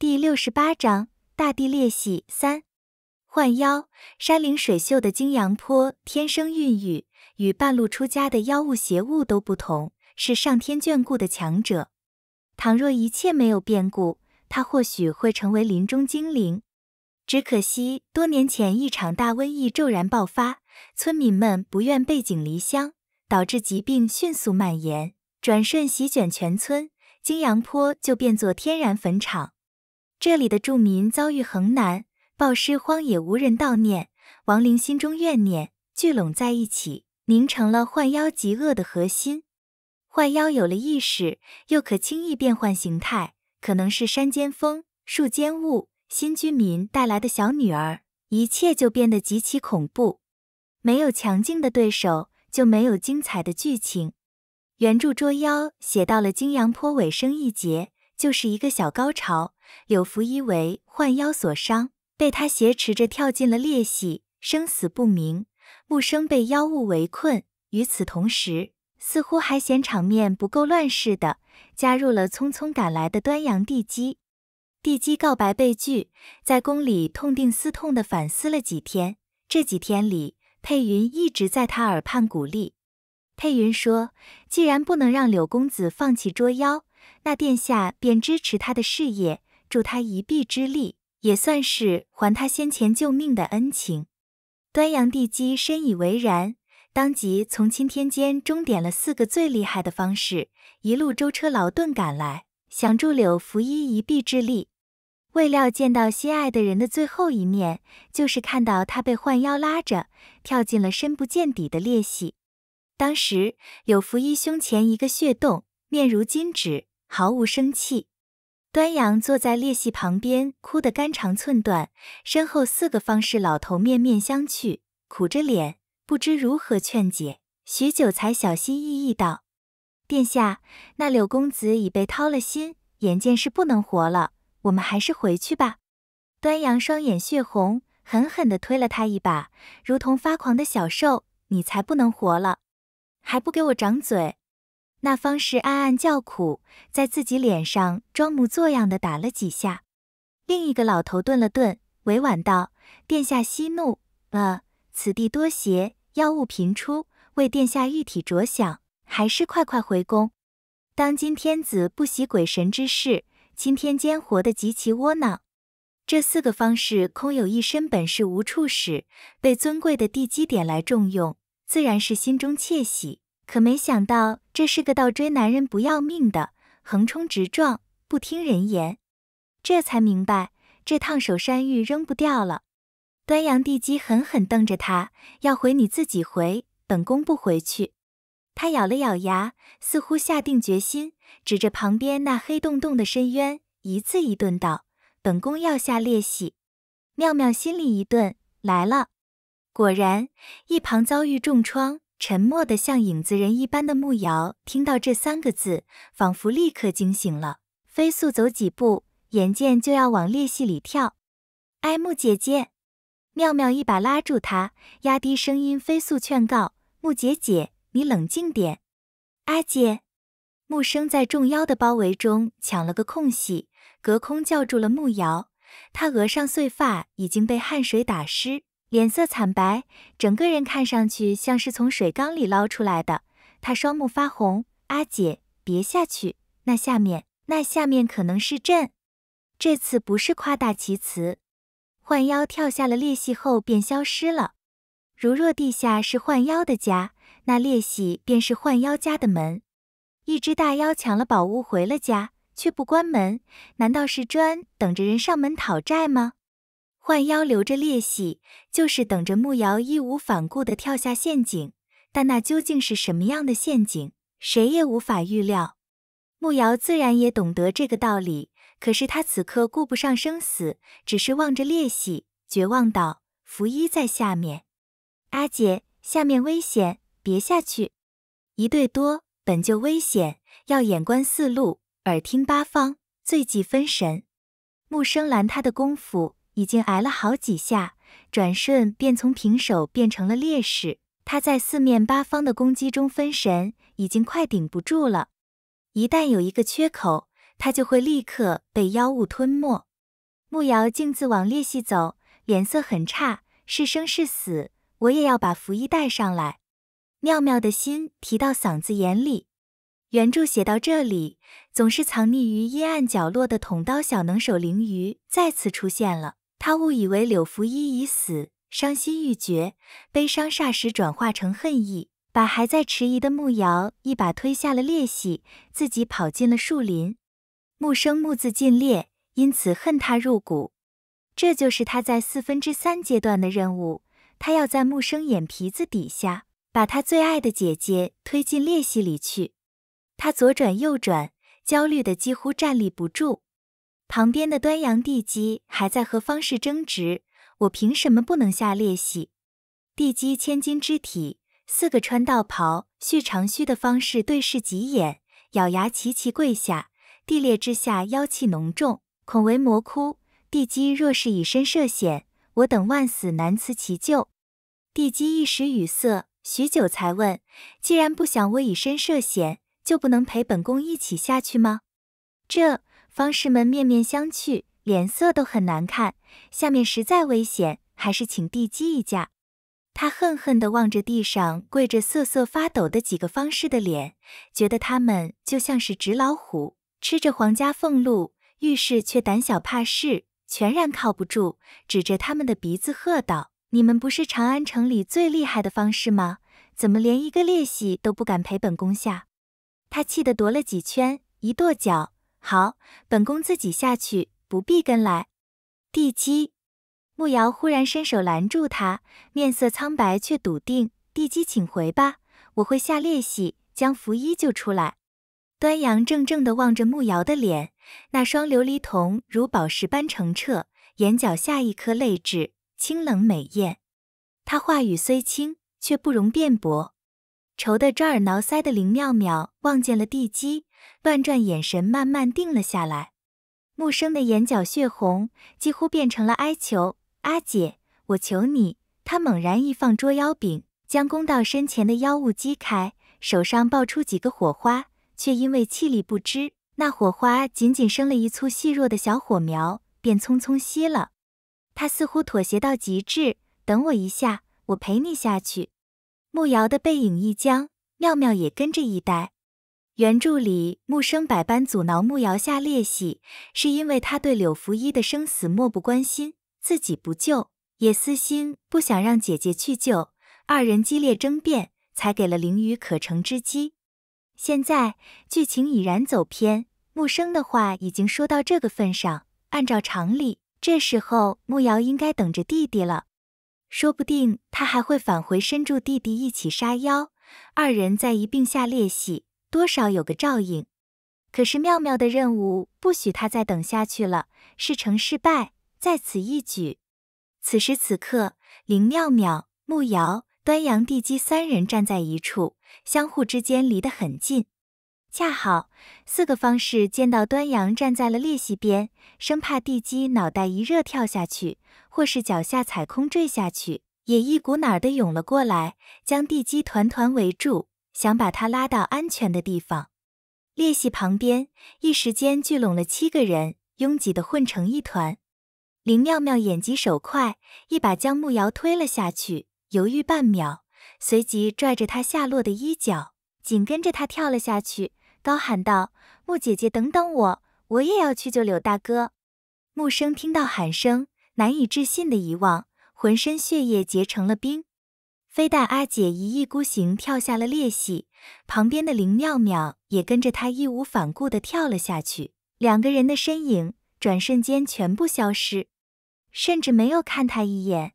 第六十八章大地裂隙三。幻妖，山灵水秀的金阳坡天生孕育，与半路出家的妖物邪物都不同，是上天眷顾的强者。倘若一切没有变故，他或许会成为林中精灵。只可惜多年前一场大瘟疫骤然爆发，村民们不愿背井离乡，导致疾病迅速蔓延，转瞬席卷全村，金阳坡就变作天然坟场。这里的住民遭遇横难，暴尸荒野无人悼念，亡灵心中怨念聚拢在一起，凝成了幻妖极恶的核心。幻妖有了意识，又可轻易变换形态，可能是山间风、树间雾、新居民带来的小女儿，一切就变得极其恐怖。没有强劲的对手，就没有精彩的剧情。原著捉妖写到了金阳坡尾声一节，就是一个小高潮。柳福一为幻妖所伤，被他挟持着跳进了裂隙，生死不明。木生被妖物围困，与此同时，似乎还嫌场面不够乱似的，加入了匆匆赶来的端阳地基。地基告白被拒，在宫里痛定思痛地反思了几天。这几天里，佩云一直在他耳畔鼓励。佩云说：“既然不能让柳公子放弃捉妖，那殿下便支持他的事业。”助他一臂之力，也算是还他先前救命的恩情。端阳帝姬深以为然，当即从钦天监中点了四个最厉害的方式，一路舟车劳顿赶来，想助柳福一一臂之力。未料见到心爱的人的最后一面，就是看到他被幻妖拉着跳进了深不见底的裂隙。当时柳福一胸前一个血洞，面如金纸，毫无生气。端阳坐在裂隙旁边，哭得肝肠寸断。身后四个方士老头面面相觑，苦着脸，不知如何劝解。许久才小心翼翼道：“殿下，那柳公子已被掏了心，眼见是不能活了，我们还是回去吧。”端阳双眼血红，狠狠地推了他一把，如同发狂的小兽：“你才不能活了，还不给我掌嘴！”那方士暗暗叫苦，在自己脸上装模作样的打了几下。另一个老头顿了顿，委婉道：“殿下息怒，呃，此地多邪，妖物频出，为殿下玉体着想，还是快快回宫。当今天子不喜鬼神之事，钦天监活得极其窝囊。这四个方士空有一身本事无处使，被尊贵的地基点来重用，自然是心中窃喜。”可没想到，这是个倒追男人不要命的，横冲直撞，不听人言。这才明白，这烫手山芋扔不掉了。端阳帝姬狠狠瞪着他，要回你自己回，本宫不回去。他咬了咬牙，似乎下定决心，指着旁边那黑洞洞的深渊，一字一顿道：“本宫要下裂隙。”妙妙心里一顿，来了。果然，一旁遭遇重创。沉默的像影子人一般的木瑶，听到这三个字，仿佛立刻惊醒了，飞速走几步，眼见就要往裂隙里跳。哀木姐姐，妙妙一把拉住她，压低声音飞速劝告：“木姐姐，你冷静点。”阿姐，木生在众妖的包围中抢了个空隙，隔空叫住了木瑶。她额上碎发已经被汗水打湿。脸色惨白，整个人看上去像是从水缸里捞出来的。他双目发红，阿姐别下去，那下面，那下面可能是朕。这次不是夸大其词。幻妖跳下了裂隙后便消失了。如若地下是幻妖的家，那裂隙便是幻妖家的门。一只大妖抢了宝物回了家，却不关门，难道是专等着人上门讨债吗？幻妖留着裂隙，就是等着慕瑶义无反顾地跳下陷阱。但那究竟是什么样的陷阱，谁也无法预料。慕瑶自然也懂得这个道理，可是他此刻顾不上生死，只是望着裂隙，绝望道：“福一在下面，阿姐，下面危险，别下去。一对多本就危险，要眼观四路，耳听八方，最忌分神。木生拦他的功夫。”已经挨了好几下，转瞬便从平手变成了劣势。他在四面八方的攻击中分神，已经快顶不住了。一旦有一个缺口，他就会立刻被妖物吞没。木瑶径自往裂隙走，脸色很差，是生是死，我也要把符衣带上来。妙妙的心提到嗓子眼里。原著写到这里，总是藏匿于阴暗角落的捅刀小能手灵鱼再次出现了。他误以为柳福一已死，伤心欲绝，悲伤霎时转化成恨意，把还在迟疑的木瑶一把推下了裂隙，自己跑进了树林。木生木字尽裂，因此恨他入骨。这就是他在四分之三阶段的任务，他要在木生眼皮子底下，把他最爱的姐姐推进裂隙里去。他左转右转，焦虑的几乎站立不住。旁边的端阳地基还在和方氏争执：“我凭什么不能下裂隙？”地基千金之体，四个穿道袍、蓄长须的方氏对视几眼，咬牙齐齐跪下。地裂之下妖气浓重，恐为魔窟。地基若是以身涉险，我等万死难辞其咎。地基一时语塞，许久才问：“既然不想我以身涉险。”就不能陪本宫一起下去吗？这方士们面面相觑，脸色都很难看。下面实在危险，还是请地基一架。他恨恨地望着地上跪着瑟瑟发抖的几个方士的脸，觉得他们就像是纸老虎，吃着皇家俸禄，遇事却胆小怕事，全然靠不住。指着他们的鼻子喝道：“你们不是长安城里最厉害的方士吗？怎么连一个裂隙都不敢陪本宫下？”他气得踱了几圈，一跺脚，好，本宫自己下去，不必跟来。地基木瑶忽然伸手拦住他，面色苍白却笃定。地基，请回吧，我会下裂隙，将符衣救出来。端阳怔怔地望着木瑶的脸，那双琉璃瞳如宝石般澄澈，眼角下一颗泪痣，清冷美艳。他话语虽轻，却不容辩驳。愁得抓耳挠腮的林妙妙望见了地基，乱转眼神慢慢定了下来。木生的眼角血红，几乎变成了哀求：“阿姐，我求你！”他猛然一放捉妖柄，将弓到身前的妖物击开，手上爆出几个火花，却因为气力不支，那火花仅仅生了一簇细弱的小火苗，便匆匆熄了。他似乎妥协到极致：“等我一下，我陪你下去。”木瑶的背影一僵，妙妙也跟着一呆。原著里木生百般阻挠木瑶下裂隙，是因为他对柳福一的生死漠不关心，自己不救，也私心不想让姐姐去救。二人激烈争辩，才给了灵鱼可乘之机。现在剧情已然走偏，木生的话已经说到这个份上，按照常理，这时候木瑶应该等着弟弟了。说不定他还会返回身助弟弟一起杀妖，二人再一并下裂隙，多少有个照应。可是妙妙的任务不许他再等下去了，事成事败，在此一举。此时此刻，林妙妙、木瑶、端阳、地基三人站在一处，相互之间离得很近。恰好四个方士见到端阳站在了裂隙边，生怕地基脑袋一热跳下去，或是脚下踩空坠下去，也一股脑的涌了过来，将地基团团围住，想把他拉到安全的地方。裂隙旁边一时间聚拢了七个人，拥挤的混成一团。林妙妙眼疾手快，一把将木瑶推了下去，犹豫半秒，随即拽着她下落的衣角，紧跟着她跳了下去。高喊道：“木姐姐，等等我，我也要去救柳大哥。”木生听到喊声，难以置信的一望，浑身血液结成了冰。非但阿姐一意孤行跳下了裂隙，旁边的林妙妙也跟着她义无反顾地跳了下去。两个人的身影转瞬间全部消失，甚至没有看他一眼，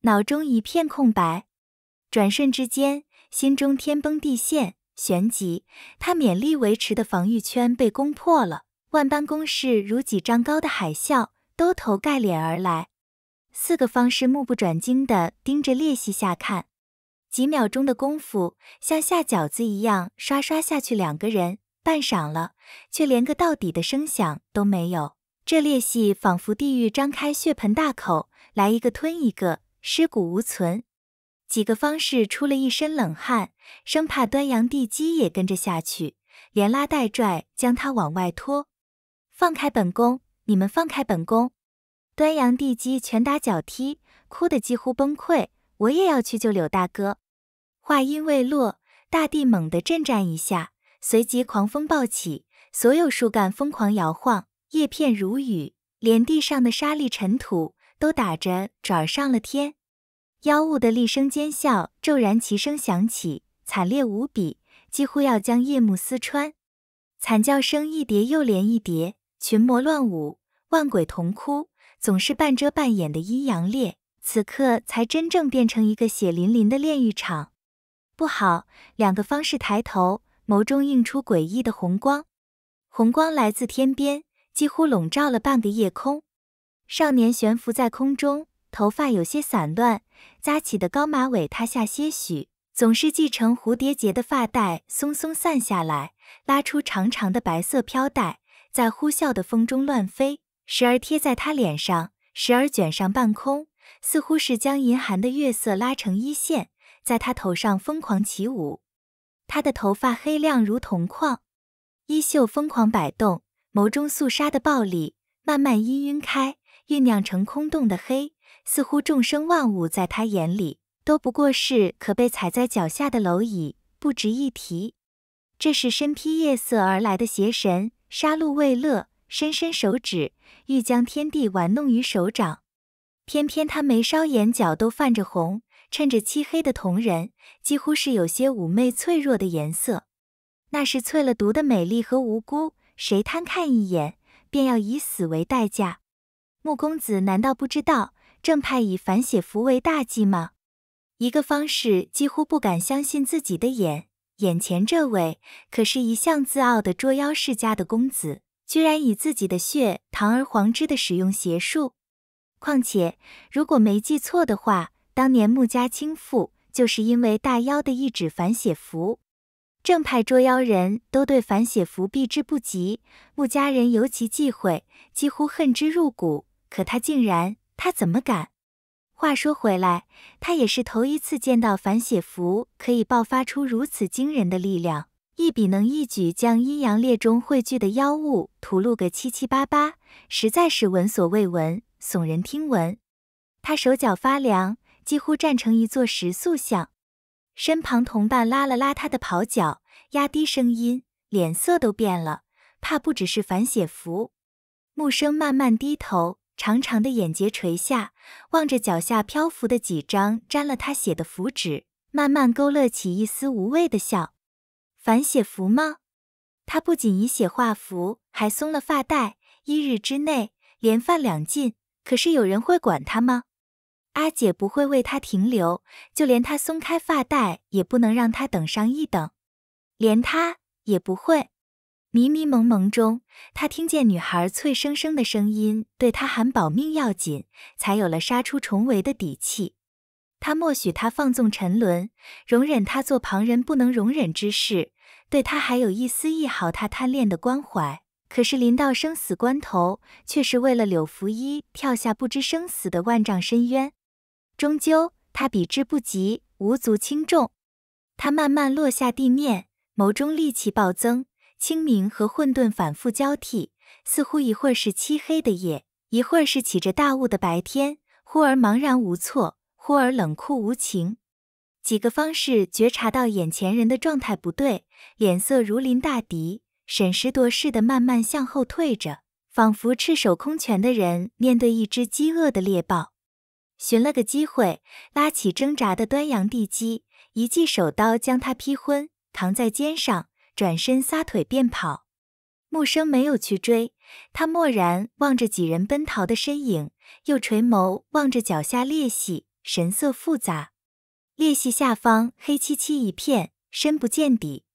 脑中一片空白。转瞬之间，心中天崩地陷。旋即，他勉力维持的防御圈被攻破了，万般攻势如几丈高的海啸都头盖脸而来。四个方士目不转睛地盯着裂隙下看，几秒钟的功夫，像下饺子一样刷刷下去。两个人半晌了，却连个到底的声响都没有。这裂隙仿佛地狱张开血盆大口，来一个吞一个，尸骨无存。几个方士出了一身冷汗，生怕端阳地基也跟着下去，连拉带拽将他往外拖。放开本宫！你们放开本宫！端阳地基拳打脚踢，哭得几乎崩溃。我也要去救柳大哥。话音未落，大地猛地震颤一下，随即狂风暴起，所有树干疯狂摇晃，叶片如雨，连地上的沙砾尘土都打着爪上了天。妖物的厉声尖啸骤然齐声响起，惨烈无比，几乎要将夜幕撕穿。惨叫声一叠又连一叠，群魔乱舞，万鬼同哭。总是半遮半掩的阴阳裂，此刻才真正变成一个血淋淋的炼狱场。不好！两个方士抬头，眸中映出诡异的红光，红光来自天边，几乎笼罩了半个夜空。少年悬浮在空中，头发有些散乱，扎起的高马尾塌下些许，总是系成蝴蝶结的发带松松散下来，拉出长长的白色飘带，在呼啸的风中乱飞。时而贴在他脸上，时而卷上半空，似乎是将银寒的月色拉成一线，在他头上疯狂起舞。他的头发黑亮如铜矿，衣袖疯狂摆动，眸中肃杀的暴力慢慢氤氲开，酝酿成空洞的黑，似乎众生万物在他眼里都不过是可被踩在脚下的蝼蚁，不值一提。这是身披夜色而来的邪神，杀戮未乐。伸伸手指，欲将天地玩弄于手掌，偏偏他眉梢眼角都泛着红，衬着漆黑的瞳仁，几乎是有些妩媚脆弱的颜色。那是淬了毒的美丽和无辜，谁贪看一眼，便要以死为代价。穆公子难道不知道正派以反血符为大忌吗？一个方士几乎不敢相信自己的眼，眼前这位可是一向自傲的捉妖世家的公子。居然以自己的血堂而皇之的使用邪术，况且如果没记错的话，当年穆家倾覆就是因为大妖的一纸反血符。正派捉妖人都对反血符避之不及，穆家人尤其忌讳，几乎恨之入骨。可他竟然，他怎么敢？话说回来，他也是头一次见到反血符可以爆发出如此惊人的力量。一笔能一举将阴阳裂中汇聚的妖物吐露个七七八八，实在是闻所未闻，耸人听闻。他手脚发凉，几乎站成一座石塑像。身旁同伴拉了拉他的袍角，压低声音，脸色都变了，怕不只是反血符。木生慢慢低头，长长的眼睫垂下，望着脚下漂浮的几张沾了他血的符纸，慢慢勾勒起一丝无味的笑。反血符吗？他不仅以血画符，还松了发带，一日之内连犯两禁。可是有人会管他吗？阿姐不会为他停留，就连他松开发带，也不能让他等上一等。连他也不会。迷迷蒙蒙中，他听见女孩脆生生的声音，对他喊保命要紧，才有了杀出重围的底气。他默许他放纵沉沦，容忍他做旁人不能容忍之事，对他还有一丝一毫他贪恋的关怀。可是临到生死关头，却是为了柳福一跳下不知生死的万丈深渊。终究，他比之不及，无足轻重。他慢慢落下地面，眸中戾气暴增，清明和混沌反复交替，似乎一会儿是漆黑的夜，一会儿是起着大雾的白天，忽而茫然无措。忽而冷酷无情，几个方士觉察到眼前人的状态不对，脸色如临大敌，审时度势的慢慢向后退着，仿佛赤手空拳的人面对一只饥饿的猎豹。寻了个机会，拉起挣扎的端阳地基，一记手刀将他劈昏，扛在肩上，转身撒腿便跑。木生没有去追，他默然望着几人奔逃的身影，又垂眸望着脚下裂隙。神色复杂，裂隙下方黑漆漆一片，深不见底。